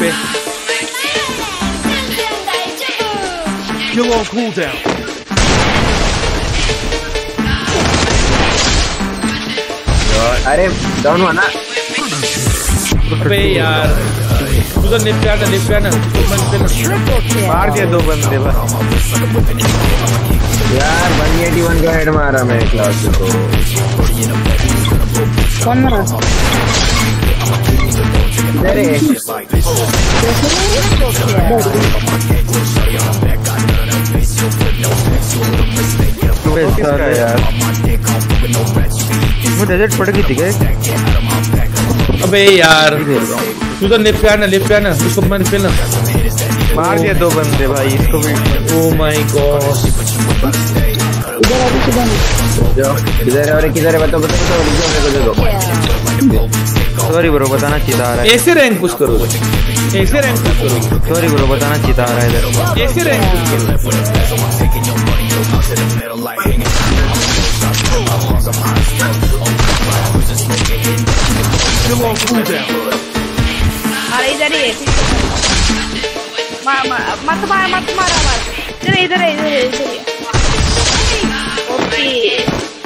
पे। Kill on cooldown. अरे down हुआ ना। अबे यार तू तो लिफ्ट पे आना लिफ्ट आना मार दिया दो बंदे बस। यार वन एटी वन का हेड मारा मैं क्लास को कौन मरा? अरे वो डेजर्ट पड़ गई थी क्या अबे यार तू तो लिफ्ट पे आना लिफ्ट पे आना उसको मन पे ना। मार दिया दो बंदे भाई इसको भी। ओ माय गॉड इधर है? किधर है और किधर है? बताओ बताओ बताओ मेरे सॉरी ब्रो बताना चिता आ रहा है ऐसे रैंक पुश करो। ऐसे रैंक पुश करो। सॉरी ब्रो बताना चिता आ रहा है इधर। ऐसे रैंक पुश करो. अरे इधर ही मार मार मत मार मत मार मत। इधर इधर इधर इधर